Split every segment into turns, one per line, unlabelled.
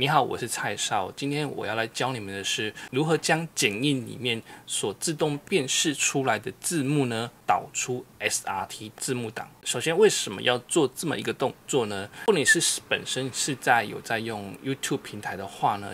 你好，我是蔡少。今天我要来教你们的是如何将剪映里面所自动辨识出来的字幕呢导出 SRT 字幕档。首先，为什么要做这么一个动作呢？如果你是本身是在有在用 YouTube 平台的话呢，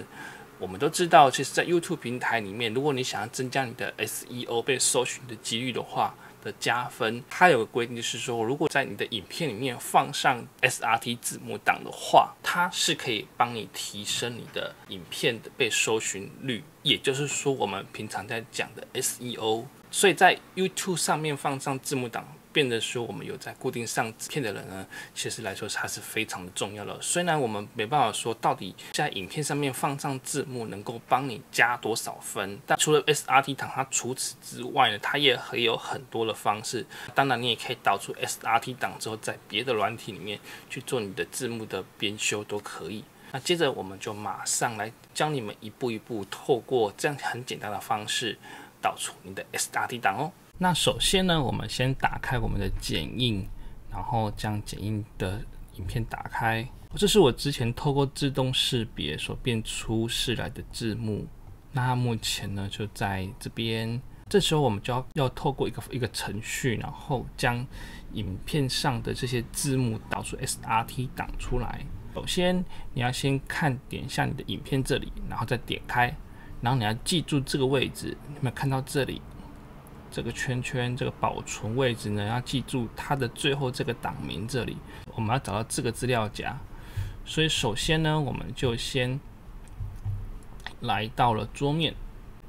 我们都知道，其实，在 YouTube 平台里面，如果你想要增加你的 SEO 被搜寻的几率的话，的加分，它有个规定，就是说，如果在你的影片里面放上 SRT 字幕档的话，它是可以帮你提升你的影片的被搜寻率，也就是说，我们平常在讲的 SEO。所以在 YouTube 上面放上字幕档。变得说，我们有在固定上字片的人呢，其实来说它是非常的重要的。虽然我们没办法说到底在影片上面放上字幕能够帮你加多少分，但除了 SRT 档，它除此之外呢，它也还有很多的方式。当然，你也可以导出 SRT 档之后，在别的软体里面去做你的字幕的编修都可以。那接着我们就马上来教你们一步一步，透过这样很简单的方式导出你的 SRT 档哦。那首先呢，我们先打开我们的剪映，然后将剪映的影片打开。这是我之前透过自动识别所变出示来的字幕。那目前呢就在这边。这时候我们就要要透过一个一个程序，然后将影片上的这些字幕导出 SRT 档出来。首先你要先看点一下你的影片这里，然后再点开，然后你要记住这个位置。有没有看到这里？这个圈圈，这个保存位置呢，要记住它的最后这个档名这里，我们要找到这个资料夹。所以首先呢，我们就先来到了桌面。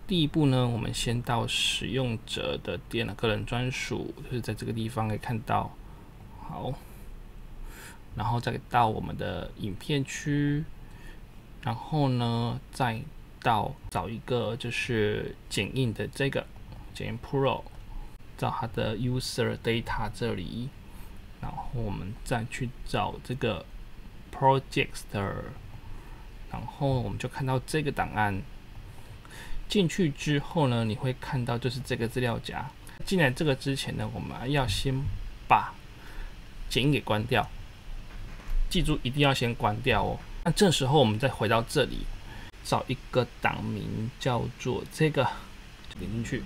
第一步呢，我们先到使用者的电脑个人专属，就是在这个地方可以看到。好，然后再到我们的影片区，然后呢，再到找一个就是剪映的这个。剪 Pro，找它的 User Data 这里，然后我们再去找这个 Project，然后我们就看到这个档案。进去之后呢，你会看到就是这个资料夹。进来这个之前呢，我们要先把剪映给关掉，记住一定要先关掉哦。那这时候我们再回到这里，找一个档名叫做这个，点进去。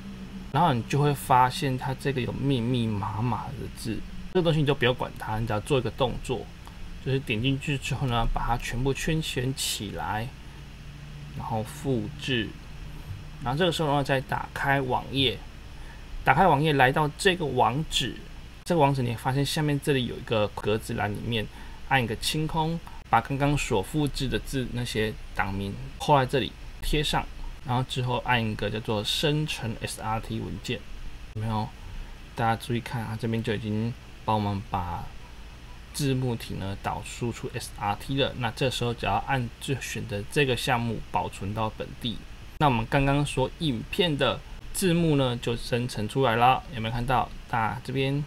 然后你就会发现它这个有密密麻麻的字，这个东西你就不要管它，你只要做一个动作，就是点进去之后呢，把它全部圈选起来，然后复制，然后这个时候呢，再打开网页，打开网页来到这个网址，这个网址你会发现下面这里有一个格子栏，里面按一个清空，把刚刚所复制的字那些档名扣在这里贴上。然后之后按一个叫做生成 SRT 文件，有没有？大家注意看啊，这边就已经帮我们把字幕体呢导输出 SRT 了。那这时候只要按就选择这个项目保存到本地，那我们刚刚说影片的字幕呢就生成出来了。有没有看到？大家这边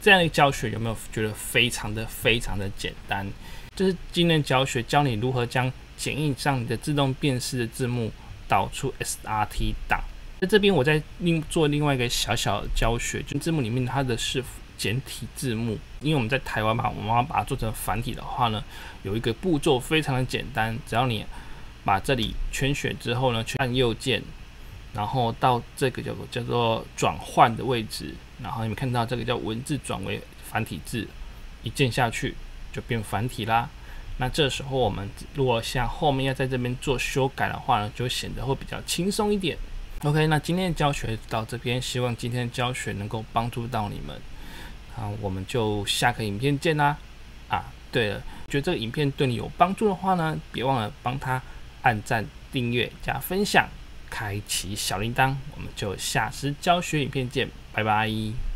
这样的教学有没有觉得非常的非常的简单？就是今天教学教你如何将剪映上你的自动辨识的字幕导出 SRT 档，在这边我再另做另外一个小小的教学，就字幕里面它的是简体字幕，因为我们在台湾嘛，我们要把它做成繁体的话呢，有一个步骤非常的简单，只要你把这里圈选之后呢，去按右键，然后到这个叫做叫做转换的位置，然后你们看到这个叫文字转为繁体字，一键下去就变繁体啦。那这时候我们如果像后面要在这边做修改的话呢，就显得会比较轻松一点。OK，那今天的教学到这边，希望今天的教学能够帮助到你们。啊，我们就下个影片见啦。啊，对了，觉得这个影片对你有帮助的话呢，别忘了帮他按赞、订阅、加分享、开启小铃铛。我们就下次教学影片见，拜拜。